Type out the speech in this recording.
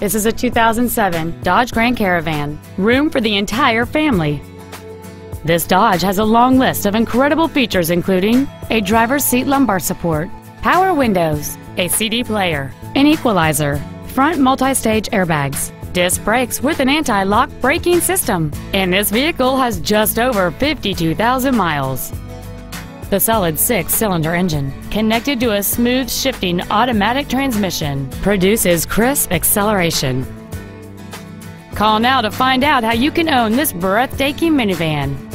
This is a 2007 Dodge Grand Caravan. Room for the entire family. This Dodge has a long list of incredible features including a driver's seat lumbar support, power windows, a CD player, an equalizer, front multi-stage airbags, disc brakes with an anti-lock braking system, and this vehicle has just over 52,000 miles. The solid six-cylinder engine, connected to a smooth shifting automatic transmission, produces crisp acceleration. Call now to find out how you can own this breathtaking minivan.